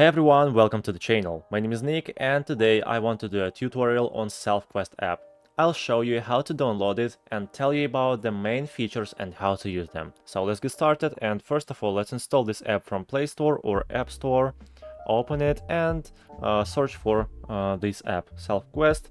Hey everyone, welcome to the channel. My name is Nick and today I want to do a tutorial on SelfQuest app. I'll show you how to download it and tell you about the main features and how to use them. So let's get started and first of all let's install this app from Play Store or App Store, open it and uh, search for uh, this app, SelfQuest.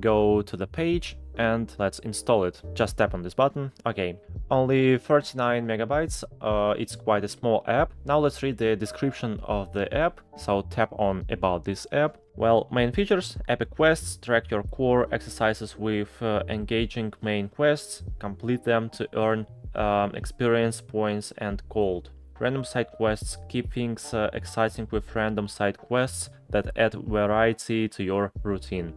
Go to the page and let's install it. Just tap on this button. Okay, only 39 megabytes. Uh, it's quite a small app. Now let's read the description of the app. So tap on about this app. Well, main features, epic quests, track your core exercises with uh, engaging main quests, complete them to earn um, experience points and gold. Random side quests, keep things uh, exciting with random side quests that add variety to your routine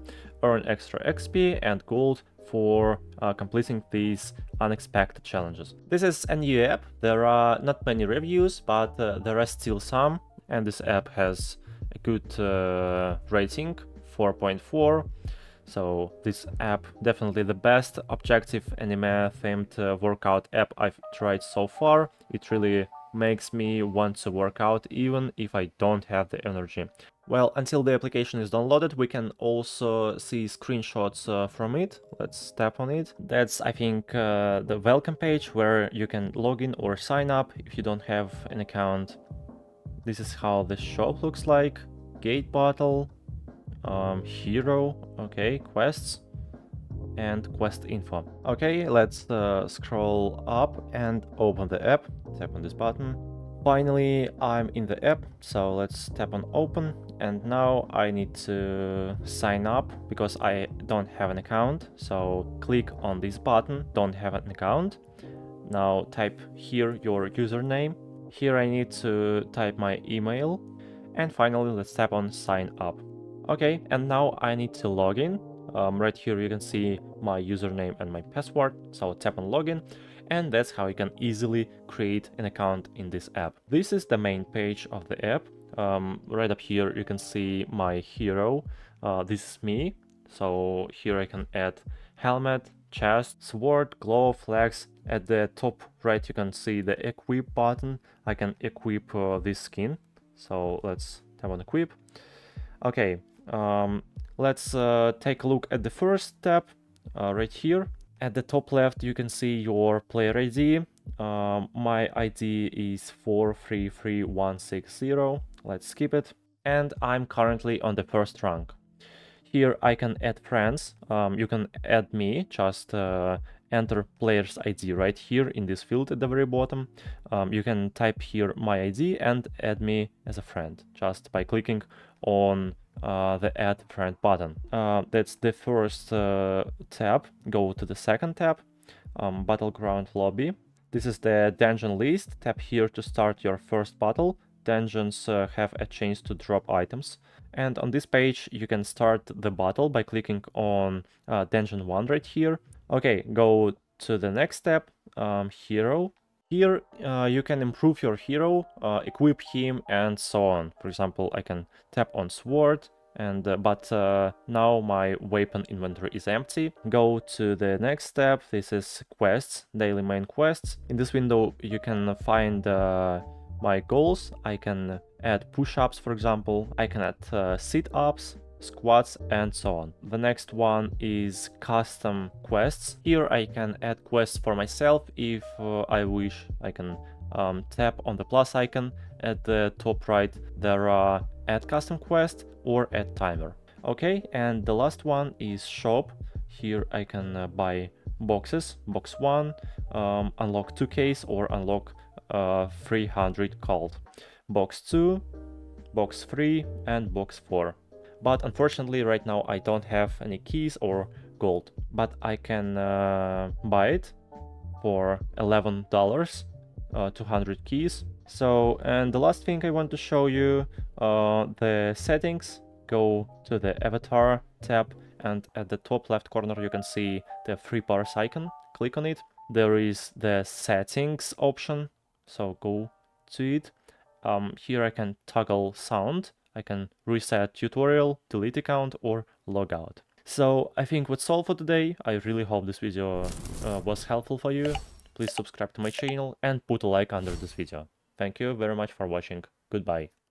earn extra XP and gold for uh, completing these unexpected challenges. This is a new app, there are not many reviews, but uh, there are still some, and this app has a good uh, rating, 4.4. So this app definitely the best objective anime themed uh, workout app I've tried so far. It really makes me want to work out even if I don't have the energy. Well, until the application is downloaded, we can also see screenshots uh, from it. Let's tap on it. That's, I think, uh, the welcome page where you can log in or sign up if you don't have an account. This is how the shop looks like. Gate bottle, um, hero, okay, quests, and quest info. Okay, let's uh, scroll up and open the app. Tap on this button. Finally, I'm in the app, so let's tap on open. And now I need to sign up because I don't have an account. So click on this button, don't have an account. Now type here your username. Here I need to type my email. And finally, let's tap on sign up. Okay, and now I need to log in. Um, right here you can see my username and my password. So tap on login and that's how you can easily create an account in this app. This is the main page of the app. Um, right up here you can see my hero. Uh, this is me. So here I can add helmet, chest, sword, glove, flags. At the top right you can see the equip button. I can equip uh, this skin. So let's tap on equip. Okay, um, let's uh, take a look at the first tab uh, right here. At the top left, you can see your player ID. Um, my ID is 433160. Let's skip it. And I'm currently on the first rank. Here I can add friends. Um, you can add me, just uh, enter player's ID right here in this field at the very bottom. Um, you can type here my ID and add me as a friend just by clicking on uh, the add friend button. Uh, that's the first uh, tab. Go to the second tab, um, battleground lobby. This is the dungeon list. Tap here to start your first battle. Dungeons uh, have a chance to drop items. And on this page, you can start the battle by clicking on uh, dungeon 1 right here. Okay, go to the next step, um, hero. Here uh, you can improve your hero, uh, equip him and so on. For example, I can tap on sword and uh, but uh, now my weapon inventory is empty. Go to the next step, this is quests, daily main quests. In this window you can find uh, my goals, I can add push-ups for example, I can add uh, sit-ups, squats and so on. The next one is custom quests. Here I can add quests for myself if uh, I wish. I can um, tap on the plus icon at the top right. There are add custom quest or add timer. Okay, and the last one is shop. Here I can uh, buy boxes. Box 1, um, unlock 2 case or unlock uh, 300 gold. Box 2, box 3 and box 4 but unfortunately right now I don't have any keys or gold. But I can uh, buy it for $11, uh, 200 keys. So, and the last thing I want to show you, uh, the settings. Go to the avatar tab and at the top left corner you can see the three bars icon. Click on it. There is the settings option, so go to it. Um, here I can toggle sound I can reset tutorial, delete account or log out. So I think that's all for today. I really hope this video uh, was helpful for you. Please subscribe to my channel and put a like under this video. Thank you very much for watching. Goodbye.